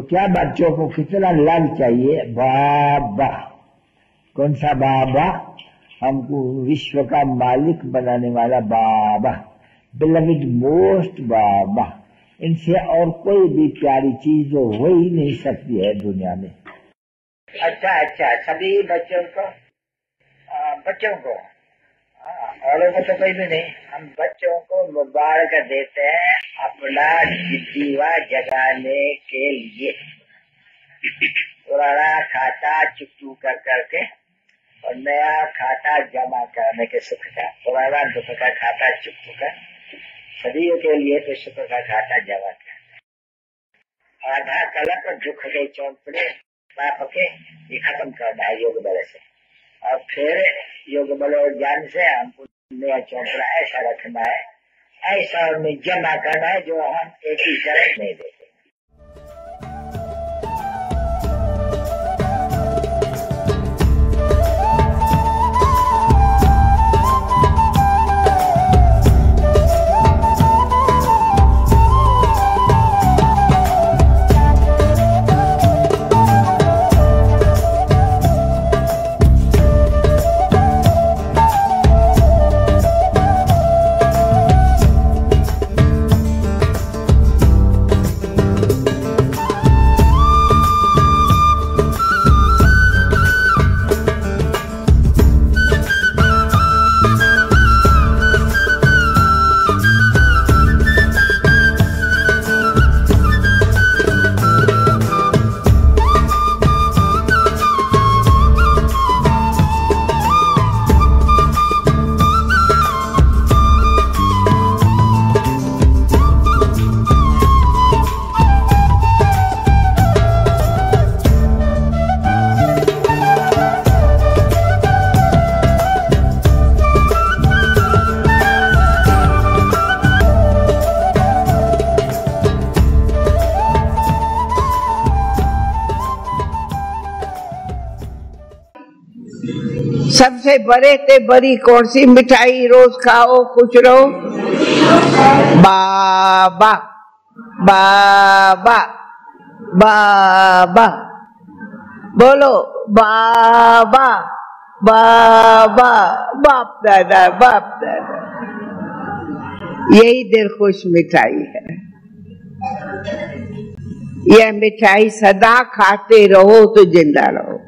क्या बच्चों को कितना लग चाहिए? बाबा। कौन सा बाबा? हमको विश्व का मालिक बनाने वाला बाबा। बिलविड मोस्ट बाबा। इनसे और कोई भी प्यारी चीज़ जो हो ही नहीं सकती है दुनिया में। अच्छा अच्छा सभी बच्चों को आ, बच्चों को औरों को तो कोई भी नहीं। हम बच्चों को मुबारक देते हैं। अपना जीवा जगाने के लिए। पुराना खाता चुटू कर करके और नया खाता जमा करने के सुख का, पुराना दुख का खाता चुप कर। सदियों के लिए तो सुख का खाता जमा कर। आधा कलप दुख के चौंपड़े पाप के, ये खत्म करना है योग बल से। और फिर योग बल और ज्ञान से हमको नया चौपड़ा ऐसा रखना है। ऐसा में जमा करना है जो हम एक शरण नहीं देते। सबसे बड़े ते बड़ी कौन सी मिठाई रोज खाओ, खुश रहो? बाबा बाबा बाबा। बोलो, बाबा बाबा, बाप दादा बाप दादा। यही दिल खुश मिठाई है। यह मिठाई सदा खाते रहो तो ज़िंदा रहो।